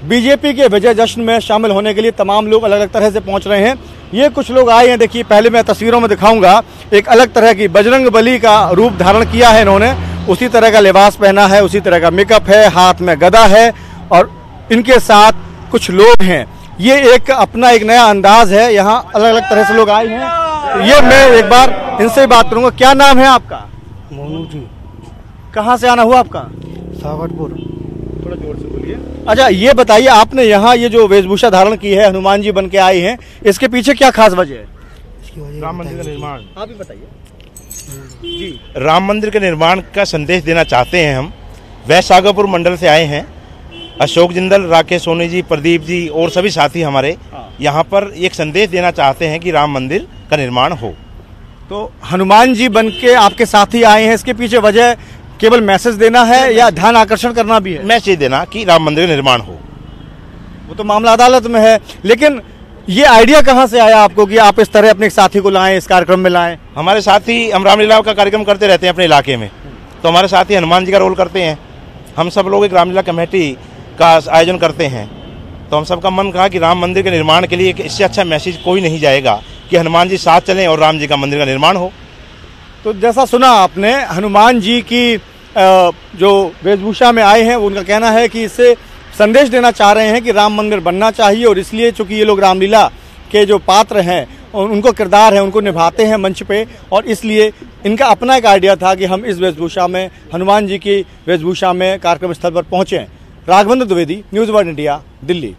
BJP के विजय जश्न में शामिल होने के लिए तमाम लोग अलग अलग तरह से पहुँच रहे हैं। ये कुछ लोग आए हैं देखिए पहले मैं तस्वीरों में दिखाऊँगा। एक अलग तरह की बजरंग बली का रूप धारण किया है इन्होंने। उसी तरह का लिबास पहना है उसी तरह का मेकअप है हाथ में गदा है और इनके साथ कुछ लोग हैं। ये एक अपना एक नया अंदाज है यहाँ अलग अलग तरह से लोग आए हैं। ये मैं एक बार इनसे बात करूँगा। क्या नाम है आपका? मोनू जी। कहाँ से आना हुआ आपका? सावटपुर थोड़ा ज़ोर से बोलिए। अच्छा ये बताइए आपने यहाँ ये जो वेशभूषा धारण की है हनुमान जी बन के आए हैं इसके पीछे क्या खास वजह है? राम मंदिर का निर्माण। आप ही बताइए। जी राम मंदिर के निर्माण का संदेश देना चाहते हैं हम। वैशाखापुर मंडल से आए हैं। अशोक जिंदल राकेश सोनी जी प्रदीप जी और सभी साथी हमारे हाँ। यहाँ पर एक संदेश देना चाहते हैं कि राम मंदिर का निर्माण हो। तो हनुमान जी बन के आपके साथी आए हैं इसके पीछे वजह केवल मैसेज देना है या ध्यान आकर्षण करना भी है? मैसेज देना कि राम मंदिर का निर्माण हो। वो तो मामला अदालत में है लेकिन ये आइडिया कहाँ से आया आपको कि आप इस तरह अपने साथी को लाएँ इस कार्यक्रम में लाएँ? हमारे साथी हम रामलीला का कार्यक्रम करते रहते हैं अपने इलाके में। तो हमारे साथी हनुमान जी का रोल करते हैं। हम सब लोग एक रामलीला कमेटी का आयोजन करते हैं। तो हम सबका मन कहा कि राम मंदिर के निर्माण के लिए इससे अच्छा मैसेज कोई नहीं जाएगा कि हनुमान जी साथ चलें और राम जी का मंदिर का निर्माण हो। तो जैसा सुना आपने हनुमान जी की जो वेशभूषा में आए हैं उनका कहना है कि इससे संदेश देना चाह रहे हैं कि राम मंदिर बनना चाहिए और इसलिए चूँकि ये लोग रामलीला के जो पात्र हैं और उनको किरदार है, उनको निभाते हैं मंच पे और इसलिए इनका अपना एक आइडिया था कि हम इस वेशभूषा में, हनुमान जी की वेशभूषा में कार्यक्रम स्थल पर पहुँचें Raghavendra Dwivedi, news one India, Delhi.